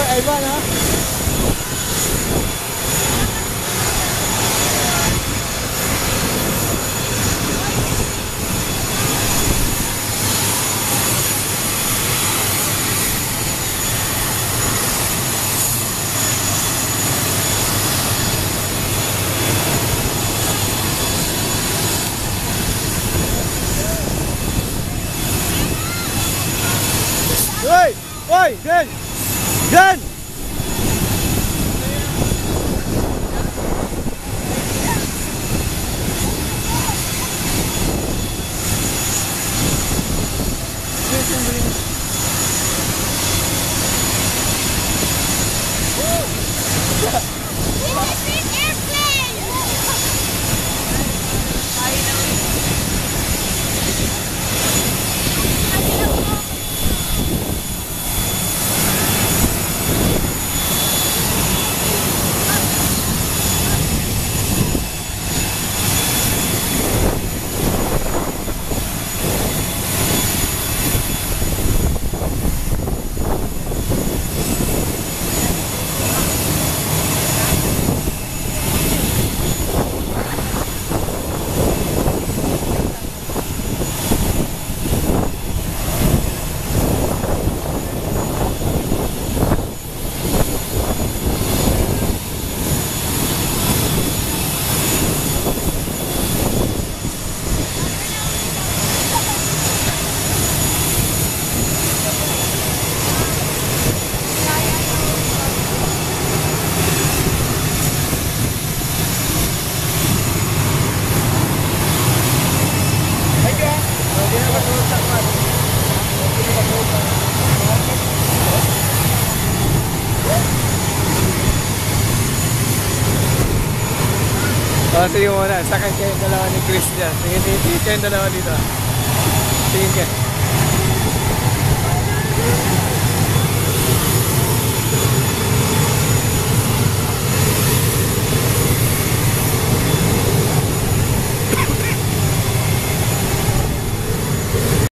Uy, Ivan ha? Uy! Uy! Gan! Yan! Oh, sige muna. Sakay kayong dalawa ni Chris dyan. Tingin, tingin kayong dalawa dito. Tingin kayo.